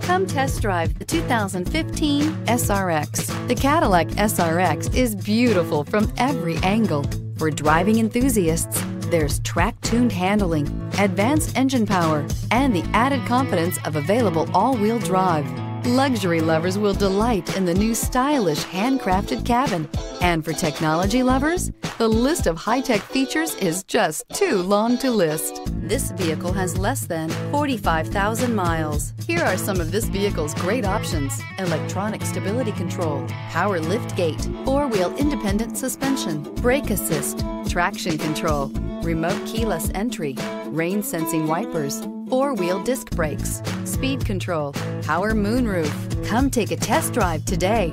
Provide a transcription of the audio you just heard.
Come test drive the 2015 SRX. The Cadillac SRX is beautiful from every angle. For driving enthusiasts, there's track-tuned handling, advanced engine power, and the added confidence of available all-wheel drive. Luxury lovers will delight in the new stylish handcrafted cabin. And for technology lovers, the list of high-tech features is just too long to list. This vehicle has less than 45,000 miles. Here are some of this vehicle's great options. Electronic stability control, power lift gate, four-wheel independent suspension, brake assist, traction control, remote keyless entry, rain sensing wipers, four-wheel disc brakes, speed control, power moonroof. Come take a test drive today.